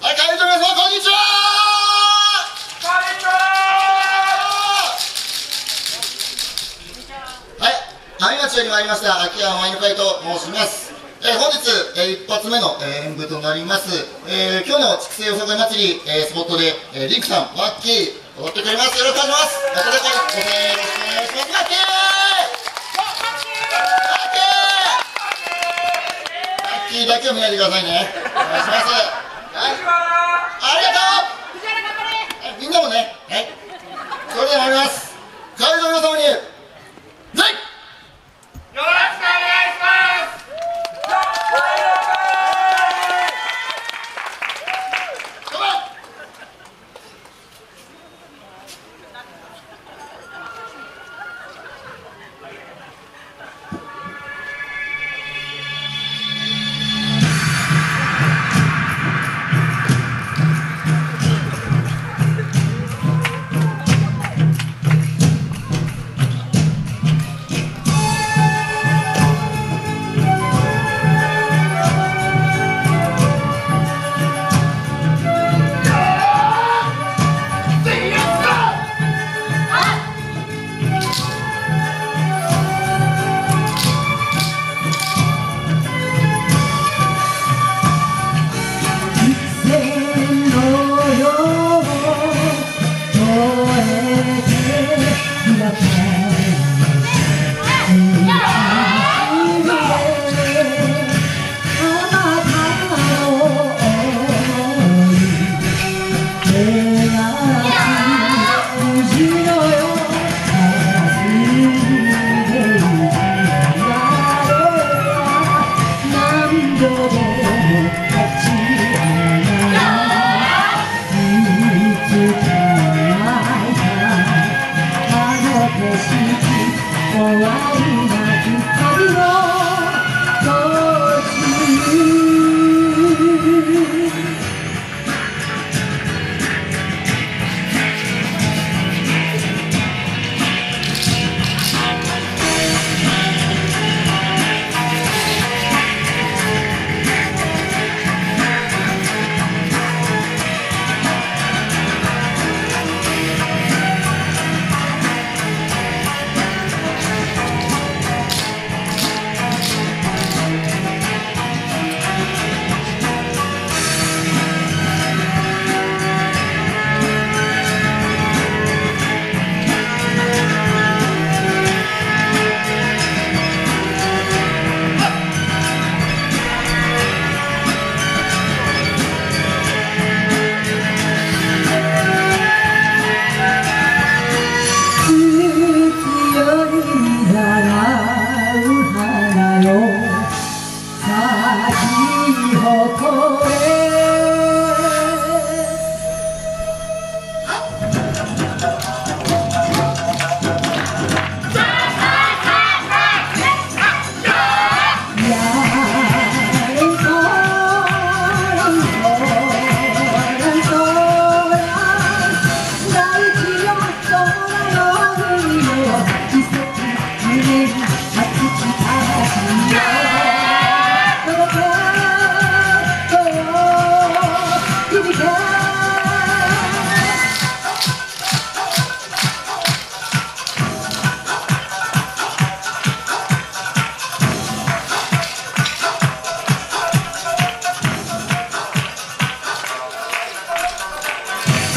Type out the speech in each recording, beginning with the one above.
はい会場の皆様こんにちはこんにちははい上町より参りました秋山ワイン会と申しますえー本日、えー一発目の、えー演舞となります、えー今日の筑西よさこい祭り、えースポットで、えーリンクさん、ワッキー、踊ってくれます。よろしくお願いします。お届けご声よろしくお願いします。ワッキーワッキーワッキーだけを見ないでくださいね。お願いします。はい。ありがとうはいみんなもね、はい。それでは参ります。会場の皆様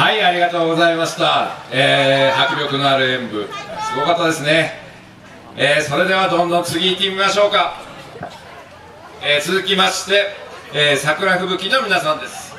はい、ありがとうございました。えー、迫力のある演舞、すごかったですね。えー、それではどんどん次行ってみましょうか。えー続きまして、えー桜吹雪の皆さんです